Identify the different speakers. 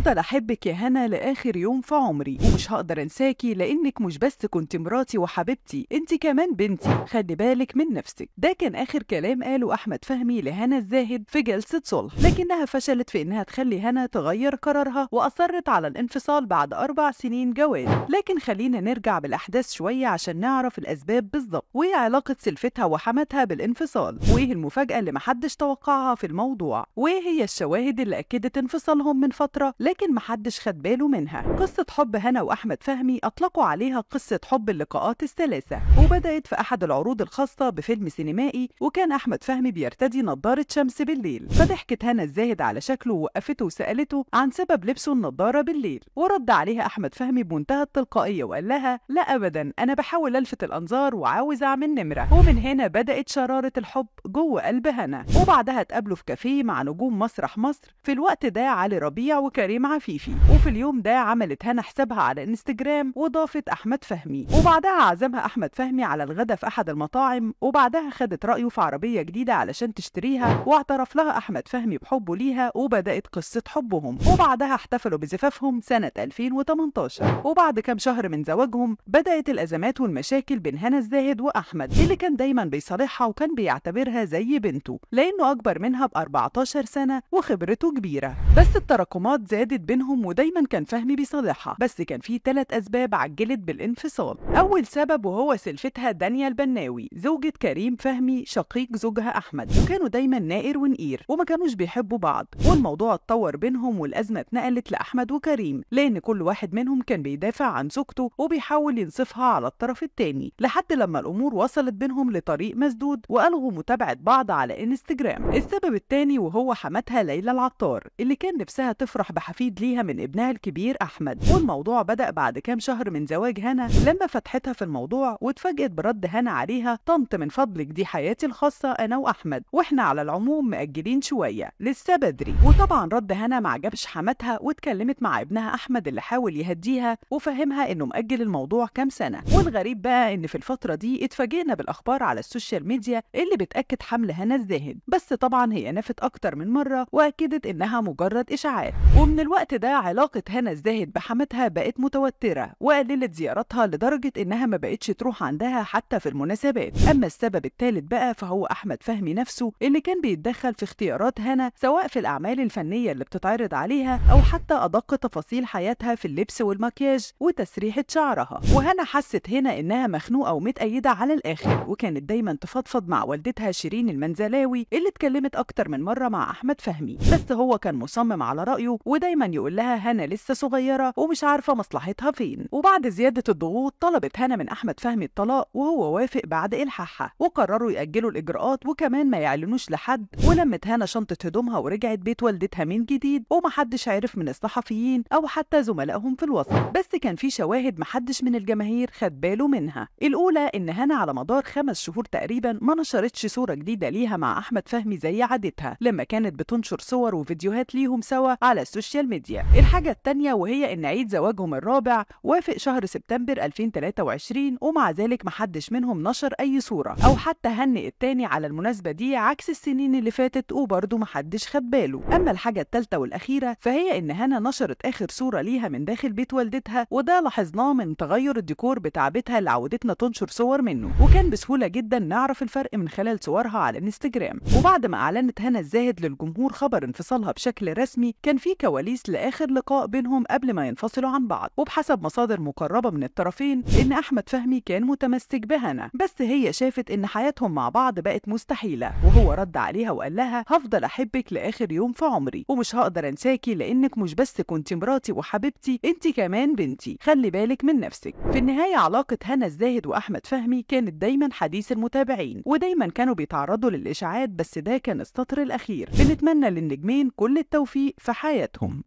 Speaker 1: هفضل احبك يا هنا لآخر يوم في عمري ومش هقدر انساكي لأنك مش بس كنت مراتي وحبيبتي أنت كمان بنتي. خلي بالك من نفسك. ده كان آخر كلام قاله أحمد فهمي لهنا الزاهد في جلسة صلح. لكنها فشلت في إنها تخلي هنا تغير قرارها وأصرت على الانفصال بعد أربع سنين جواز. لكن خلينا نرجع بالأحداث شوية عشان نعرف الأسباب بالظبط. وايه علاقة سلفتها وحماتها بالانفصال. وايه المفاجأة اللي محدش توقعها في الموضوع. وايه هي الشواهد اللي أكدت انفصالهم من فترة. لكن محدش خد باله منها. قصة حب هنا وأحمد فهمي أطلقوا عليها قصة حب اللقاءات الثلاثة وبدأت في أحد العروض الخاصة بفيلم سينمائي وكان أحمد فهمي بيرتدي نظارة شمس بالليل. فضحكت هنا الزاهد على شكله ووقفته وسألته عن سبب لبسه النظارة بالليل. ورد عليها أحمد فهمي بمنتهى التلقائية وقال لها لا ابدا أنا بحاول ألفت الأنظار وعاوز أعمل نمرة. ومن هنا بدأت شرارة الحب جوه قلب هنا. وبعدها اتقابلوا في كافيه مع نجوم مسرح مصر. في الوقت ده علي ربيع وكريم عفيفي وفي اليوم ده عملت هنا حسابها على إنستجرام وضافت أحمد فهمي. وبعدها عزمها أحمد فهمي على الغدا في أحد المطاعم وبعدها خدت رأيه في عربية جديدة علشان تشتريها واعترف لها أحمد فهمي بحبه ليها وبدأت قصة حبهم. وبعدها احتفلوا بزفافهم سنة 2018 وبعد كام شهر من زواجهم بدأت الأزمات والمشاكل بين هنا الزاهد وأحمد اللي كان دايما بيصالحها وكان بيعتبرها زي بنته لأنه أكبر منها ب 14 سنة وخبرته كبيرة. بس التراكمات زادت بينهم ودايما كان فهمي بيصالحها بس كان في ثلاث أسباب عجلت بالانفصال. أول سبب وهو سلفتها دانيا البناوي زوجة كريم فهمي شقيق زوجها أحمد. وكانوا دايما نائر ونقير وما كانوش بيحبوا بعض. والموضوع اتطور بينهم والأزمة اتنقلت لأحمد وكريم لأن كل واحد منهم كان بيدافع عن زوجته وبيحاول ينصفها على الطرف التاني لحد لما الأمور وصلت بينهم لطريق مسدود وألغوا متابعة بعض على إنستجرام. السبب التاني وهو حماتها ليلى العطار اللي كان نفسها تفرح بحفيد ليها من ابنها الكبير أحمد. والموضوع بدأ بعد كام شهر من زواج هنا لما فتحتها في الموضوع واتفاجئت برد هنا عليها طنط من فضلك دي حياتي الخاصة أنا وأحمد. وإحنا على العموم مأجلين شوية لسه بدري. وطبعا رد هنا ما عجبش حماتها واتكلمت مع ابنها أحمد اللي حاول يهديها وفهمها إنه مأجل الموضوع كام سنة. والغريب بقى إن في الفترة دي اتفاجئنا بالأخبار على ال social media اللي بتأكد حمل هنا الزاهد بس طبعا هي نفت أكتر من مرة وأكدت إنها مجرد إشاعات. ومن الوقت ده علاقة هنا الزاهد بحماتها بقت متوترة وقللت زياراتها لدرجة إنها ما بقتش تروح عندها حتى في المناسبات. أما السبب الثالث بقى فهو أحمد فهمي نفسه اللي كان بيتدخل في اختيارات هنا سواء في الأعمال الفنية اللي بتتعرض عليها أو حتى أدق تفاصيل حياتها في اللبس والمكياج وتسريحة شعرها. وهنا حست هنا إنها مخنوقة ومتأيدة على الآخر وكانت دايما تفضفض مع والدتها شيرين المنزلاوي اللي اتكلمت أكتر من مرة مع أحمد فهمي. بس هو كان مصمم على رأيه ودايما يقول لها هنا لسه صغيرة ومش عارفة مصلحتها فين. وبعد زيادة الضغوط طلبت هنا من أحمد فهمي الطلاق وهو وافق بعد إلحاحها. وقرروا يأجلوا الإجراءات وكمان ما يعلنوش لحد. ولمت هنا شنطة هدومها ورجعت بيت والدتها من جديد ومحدش عرف من الصحفيين أو حتى زملائهم في الوسط. بس كان في شواهد محدش من الجماهير خد باله منها. الأولى إن هنا على مدار خمس شهور تقريبا ما نشرتش صورة جديدة ليها مع أحمد فهمي زي عادتها. لما كانت بتنشر صور وفيديوهات ليهم سوا على ال social media الحاجة التانية وهي إن عيد زواجهم الرابع وافق شهر سبتمبر 2023 ومع ذلك محدش منهم نشر أي صورة أو حتى هنئ التاني على المناسبة دي عكس السنين اللي فاتت وبرضه محدش خد باله. أما الحاجة التالتة والأخيرة فهي إن هنا نشرت آخر صورة ليها من داخل بيت والدتها وده لاحظناه من تغير الديكور بتاع بيتها اللي عودتنا تنشر صور منه. وكان بسهولة جدا نعرف الفرق من خلال صورها على الإنستجرام. وبعد ما أعلنت هنا الزاهد للجمهور خبر انفصالها بشكل رسمي كان في كواليس لآخر لقاء بينهم قبل ما ينفصلوا عن بعض. وبحسب مصادر مقربة من الطرفين إن أحمد فهمي كان متمسك بهنا. بس هي شافت إن حياتهم مع بعض بقت مستحيلة. وهو رد عليها وقال لها هفضل أحبك لآخر يوم في عمري. ومش هقدر أنساكي لأنك مش بس كنت مراتي وحبيبتي أنت كمان بنتي. خلي بالك من نفسك. في النهاية علاقة هنا الزاهد وأحمد فهمي كانت دايما حديث المتابعين. ودايما كانوا بيتعرضوا للإشاعات بس ده كان السطر الأخير. بنتمنى للنجمين كل التوفيق في حياتهم.